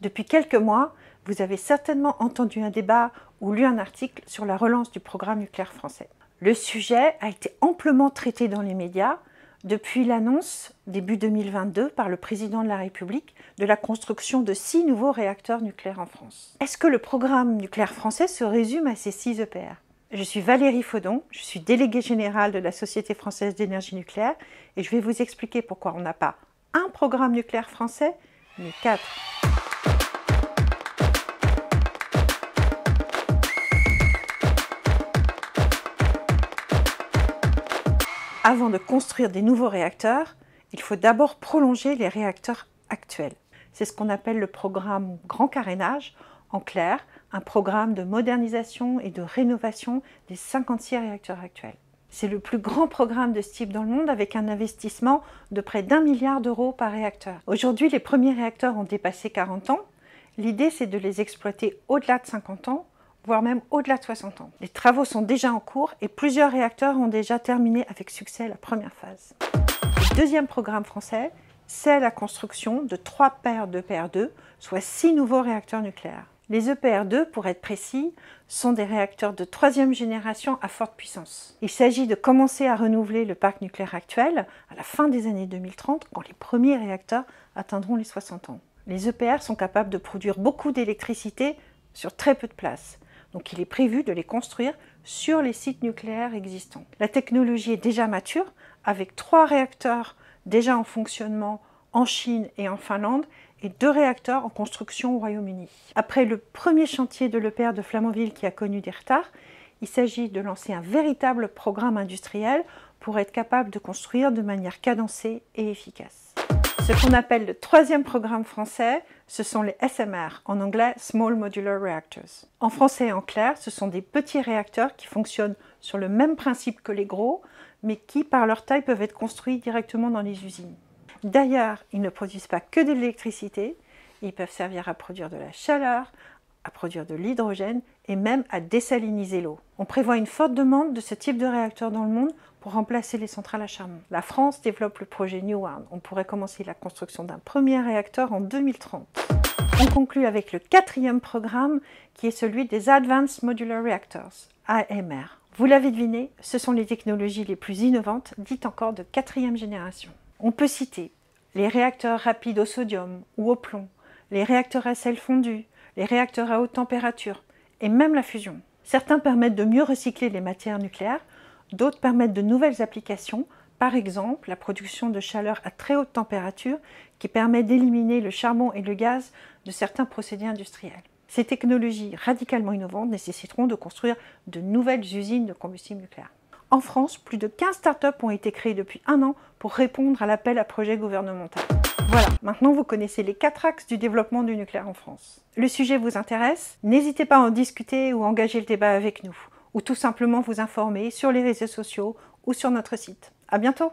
Depuis quelques mois, vous avez certainement entendu un débat ou lu un article sur la relance du programme nucléaire français. Le sujet a été amplement traité dans les médias depuis l'annonce, début 2022, par le président de la République de la construction de six nouveaux réacteurs nucléaires en France. Est-ce que le programme nucléaire français se résume à ces six EPR Je suis Valérie Faudon, je suis déléguée générale de la Société française d'énergie nucléaire et je vais vous expliquer pourquoi on n'a pas un programme nucléaire français, mais quatre. Avant de construire des nouveaux réacteurs, il faut d'abord prolonger les réacteurs actuels. C'est ce qu'on appelle le programme Grand Carénage, en clair, un programme de modernisation et de rénovation des 56 réacteurs actuels. C'est le plus grand programme de ce type dans le monde avec un investissement de près d'un milliard d'euros par réacteur. Aujourd'hui, les premiers réacteurs ont dépassé 40 ans. L'idée, c'est de les exploiter au-delà de 50 ans voire même au-delà de 60 ans. Les travaux sont déjà en cours et plusieurs réacteurs ont déjà terminé avec succès la première phase. Le deuxième programme français, c'est la construction de trois paires d'EPR2, soit six nouveaux réacteurs nucléaires. Les EPR2, pour être précis, sont des réacteurs de troisième génération à forte puissance. Il s'agit de commencer à renouveler le parc nucléaire actuel à la fin des années 2030, quand les premiers réacteurs atteindront les 60 ans. Les EPR sont capables de produire beaucoup d'électricité sur très peu de place. Donc il est prévu de les construire sur les sites nucléaires existants. La technologie est déjà mature, avec trois réacteurs déjà en fonctionnement en Chine et en Finlande, et deux réacteurs en construction au Royaume-Uni. Après le premier chantier de l'EPR de Flamanville qui a connu des retards, il s'agit de lancer un véritable programme industriel pour être capable de construire de manière cadencée et efficace. Ce qu'on appelle le troisième programme français, ce sont les SMR, en anglais Small Modular Reactors. En français et en clair, ce sont des petits réacteurs qui fonctionnent sur le même principe que les gros, mais qui, par leur taille, peuvent être construits directement dans les usines. D'ailleurs, ils ne produisent pas que de l'électricité, ils peuvent servir à produire de la chaleur, à produire de l'hydrogène et même à désaliniser l'eau. On prévoit une forte demande de ce type de réacteurs dans le monde pour remplacer les centrales à charbon. La France développe le projet New One. On pourrait commencer la construction d'un premier réacteur en 2030. On conclut avec le quatrième programme qui est celui des Advanced Modular Reactors, AMR. Vous l'avez deviné, ce sont les technologies les plus innovantes, dites encore de quatrième génération. On peut citer les réacteurs rapides au sodium ou au plomb, les réacteurs à sel fondu, les réacteurs à haute température et même la fusion. Certains permettent de mieux recycler les matières nucléaires, d'autres permettent de nouvelles applications, par exemple la production de chaleur à très haute température qui permet d'éliminer le charbon et le gaz de certains procédés industriels. Ces technologies radicalement innovantes nécessiteront de construire de nouvelles usines de combustible nucléaire. En France, plus de 15 startups ont été créées depuis un an pour répondre à l'appel à projet gouvernemental. Voilà, maintenant vous connaissez les quatre axes du développement du nucléaire en France. Le sujet vous intéresse? N'hésitez pas à en discuter ou à engager le débat avec nous, ou tout simplement vous informer sur les réseaux sociaux ou sur notre site. À bientôt